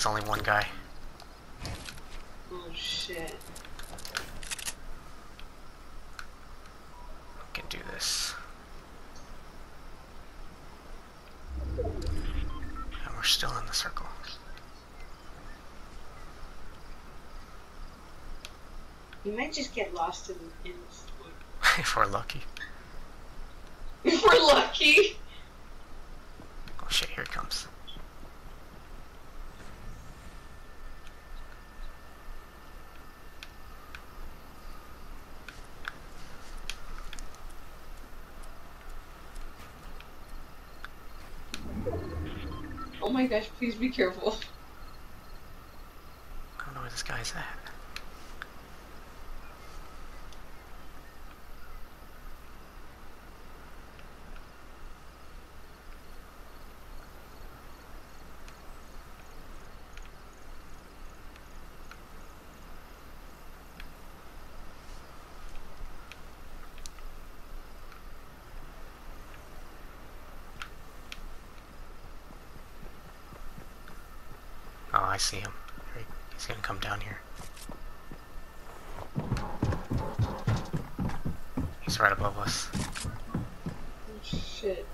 it's only one guy. Oh shit. We can do this. And we're still in the circle. You might just get lost in the in. if we're lucky. If we're lucky. Oh shit, here it comes. Oh my gosh! Please be careful. I don't know where this guy's at. Oh, I see him. He's gonna come down here. He's right above us. Shit.